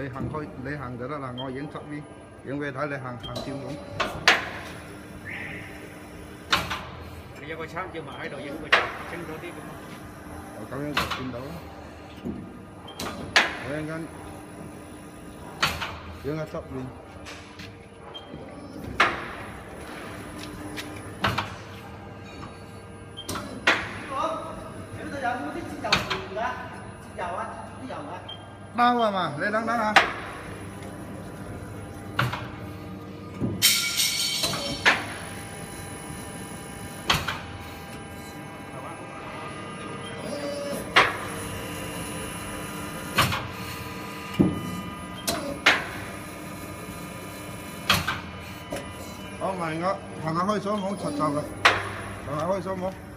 你行開，你行就得啦，我影側面，影俾你睇，你行行跳咁。你有個參照埋喺度影佢清楚啲咁啊。哦，咁樣就見到啦。我一陣間影下側面。你呢度有冇啲節油鹽㗎？節油啊，啲油啊。包啊嘛，你等等下。好，埋我行下開鎖冇柒雜啦，行下開鎖冇。